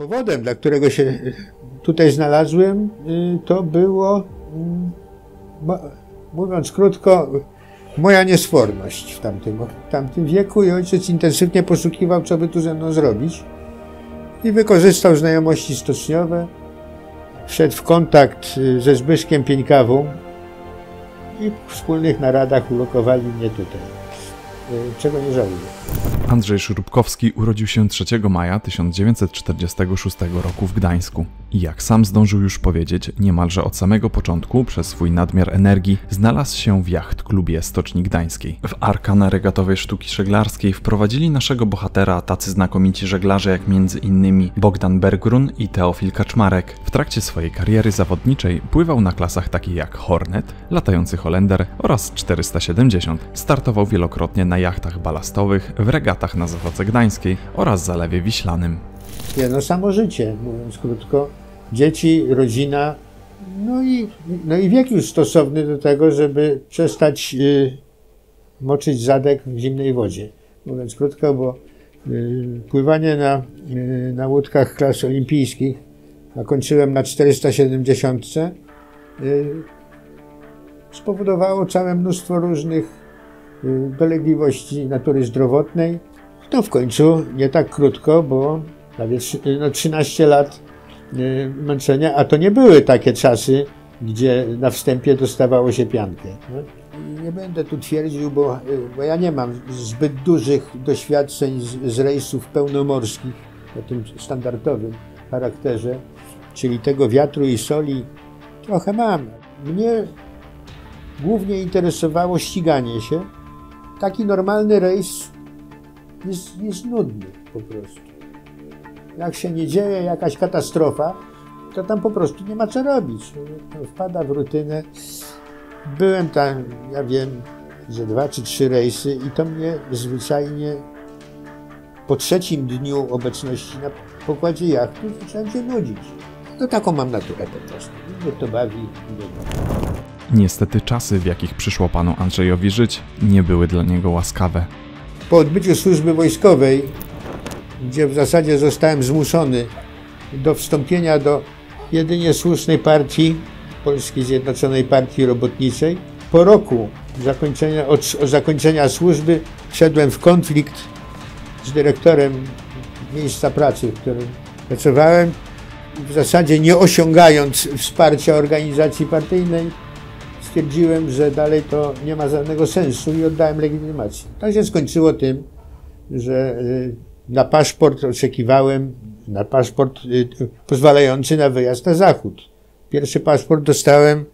Powodem, dla którego się tutaj znalazłem, y, to było, mm, mówiąc krótko, moja niesforność w tamtym, w tamtym wieku i ojciec intensywnie poszukiwał, co by tu ze mną zrobić i wykorzystał znajomości stoczniowe, wszedł w kontakt y, ze Zbyszkiem Pieńkawą i w wspólnych naradach ulokowali mnie tutaj, y, czego nie żałuję. Andrzej Szurubkowski urodził się 3 maja 1946 roku w Gdańsku. I jak sam zdążył już powiedzieć, niemalże od samego początku przez swój nadmiar energii znalazł się w jacht klubie Stoczni Gdańskiej. W arkana regatowej sztuki żeglarskiej wprowadzili naszego bohatera tacy znakomici żeglarze jak innymi Bogdan Bergrun i Teofil Kaczmarek. W trakcie swojej kariery zawodniczej pływał na klasach takich jak Hornet, latający Holender oraz 470. Startował wielokrotnie na jachtach balastowych, w regatach na Zatoce Gdańskiej oraz Zalewie Wiślanym. Nie, no samo życie, mówiąc krótko. Dzieci, rodzina, no i, no i wiek już stosowny do tego, żeby przestać y, moczyć zadek w zimnej wodzie. Mówiąc krótko, bo y, pływanie na, y, na łódkach klas olimpijskich, a kończyłem na 470, y, spowodowało całe mnóstwo różnych dolegliwości natury zdrowotnej. To w końcu nie tak krótko, bo prawie no 13 lat y, męczenia, a to nie były takie czasy, gdzie na wstępie dostawało się piankę. No. Nie będę tu twierdził, bo, y, bo ja nie mam zbyt dużych doświadczeń z, z rejsów pełnomorskich o tym standardowym charakterze, czyli tego wiatru i soli. Trochę mam. Mnie głównie interesowało ściganie się. Taki normalny rejs jest, jest nudny po prostu. Jak się nie dzieje jakaś katastrofa, to tam po prostu nie ma co robić. Wpada w rutynę. Byłem tam, ja wiem, że dwa czy trzy rejsy i to mnie zwyczajnie po trzecim dniu obecności na pokładzie jachtu zacząłem się nudzić. No taką mam naturę po prostu. Mnie to bawi. Nie Niestety czasy, w jakich przyszło panu Andrzejowi żyć, nie były dla niego łaskawe. Po odbyciu służby wojskowej, gdzie w zasadzie zostałem zmuszony do wstąpienia do jedynie słusznej partii, Polskiej Zjednoczonej Partii Robotniczej, po roku zakończenia, od zakończenia służby wszedłem w konflikt z dyrektorem miejsca pracy, w którym pracowałem, w zasadzie nie osiągając wsparcia organizacji partyjnej, stwierdziłem, że dalej to nie ma żadnego sensu i oddałem legitymację. To się skończyło tym, że y, na paszport oczekiwałem, na paszport y, pozwalający na wyjazd na zachód. Pierwszy paszport dostałem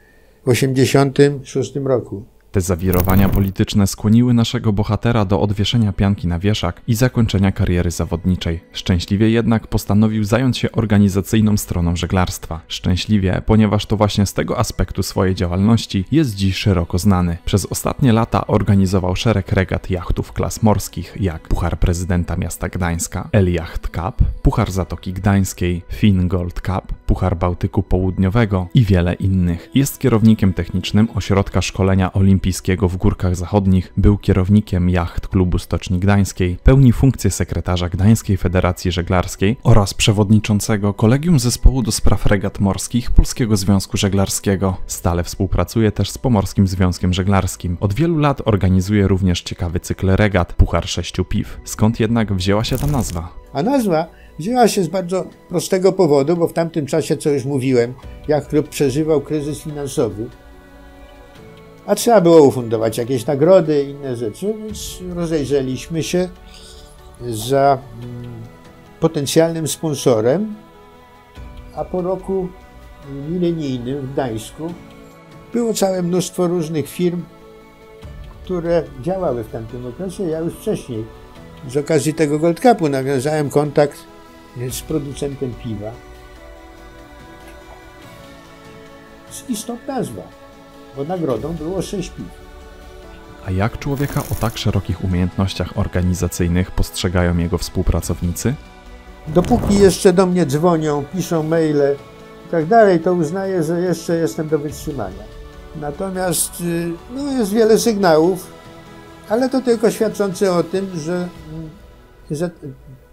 w 1986 roku. Te zawirowania polityczne skłoniły naszego bohatera do odwieszenia pianki na wieszak i zakończenia kariery zawodniczej. Szczęśliwie jednak postanowił zająć się organizacyjną stroną żeglarstwa. Szczęśliwie, ponieważ to właśnie z tego aspektu swojej działalności jest dziś szeroko znany. Przez ostatnie lata organizował szereg regat jachtów klas morskich, jak Puchar Prezydenta Miasta Gdańska, El Yacht Cup, Puchar Zatoki Gdańskiej, Fin Gold Cup, Puchar Bałtyku Południowego i wiele innych. Jest kierownikiem technicznym Ośrodka Szkolenia Olimpijskiego Olimpijskiego w Górkach Zachodnich, był kierownikiem jacht klubu Stoczni Gdańskiej, pełni funkcję sekretarza Gdańskiej Federacji Żeglarskiej oraz przewodniczącego Kolegium Zespołu do Spraw Regat Morskich Polskiego Związku Żeglarskiego. Stale współpracuje też z Pomorskim Związkiem Żeglarskim. Od wielu lat organizuje również ciekawy cykl regat Puchar Sześciu Piw. Skąd jednak wzięła się ta nazwa? A nazwa wzięła się z bardzo prostego powodu, bo w tamtym czasie, co już mówiłem, jak klub przeżywał kryzys finansowy, a trzeba było ufundować jakieś nagrody inne rzeczy, więc rozejrzeliśmy się za mm, potencjalnym sponsorem, a po roku milenijnym w Gdańsku było całe mnóstwo różnych firm, które działały w tamtym okresie. Ja już wcześniej z okazji tego Gold Cupu nawiązałem kontakt z producentem piwa. I stąd nazwa bo nagrodą było sześć piw. A jak człowieka o tak szerokich umiejętnościach organizacyjnych postrzegają jego współpracownicy? Dopóki jeszcze do mnie dzwonią, piszą maile i tak dalej, to uznaję, że jeszcze jestem do wytrzymania. Natomiast y, no, jest wiele sygnałów, ale to tylko świadczące o tym, że, że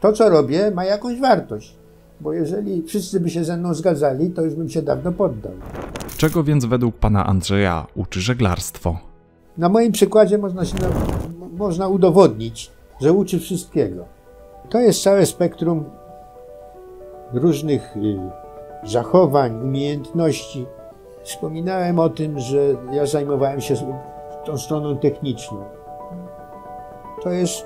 to, co robię, ma jakąś wartość. Bo jeżeli wszyscy by się ze mną zgadzali, to już bym się dawno poddał. Czego więc według pana Andrzeja uczy żeglarstwo? Na moim przykładzie można, się, można udowodnić, że uczy wszystkiego. To jest całe spektrum różnych y, zachowań, umiejętności. Wspominałem o tym, że ja zajmowałem się tą stroną techniczną. To jest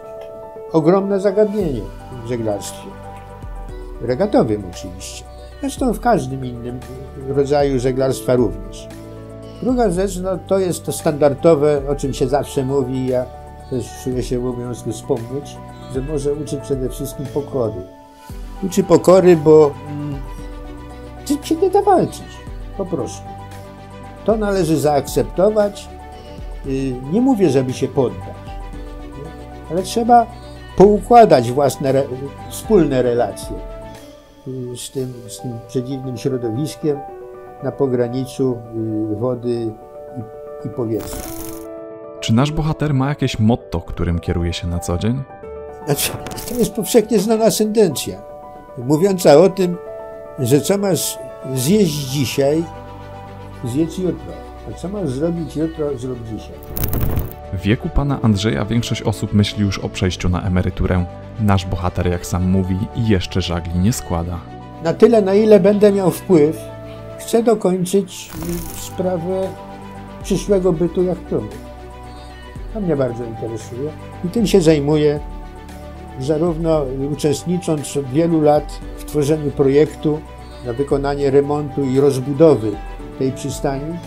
ogromne zagadnienie w żeglarstwie. Regatowym oczywiście. Zresztą w każdym innym rodzaju żeglarstwa również. Druga rzecz, no, to jest to standardowe, o czym się zawsze mówi, ja też czuję się w obowiązku wspomnieć, że może uczyć przede wszystkim pokory. Uczy pokory, bo mm, tym się nie da walczyć, po prostu. To należy zaakceptować. Y, nie mówię, żeby się poddać, ale trzeba poukładać własne, wspólne relacje z tym, z tym przedziwnym środowiskiem na pograniczu y, wody i, i powietrza. Czy nasz bohater ma jakieś motto, którym kieruje się na co dzień? Znaczy, to jest powszechnie znana sentencja, mówiąca o tym, że co masz zjeść dzisiaj, zjedz jutro. A co masz zrobić jutro, zrób dzisiaj. Wieku pana Andrzeja większość osób myśli już o przejściu na emeryturę. Nasz bohater, jak sam mówi, jeszcze żagli nie składa. Na tyle, na ile będę miał wpływ, chcę dokończyć sprawę przyszłego bytu jachtowego. To mnie bardzo interesuje i tym się zajmuję, zarówno uczestnicząc od wielu lat w tworzeniu projektu na wykonanie remontu i rozbudowy tej przystani,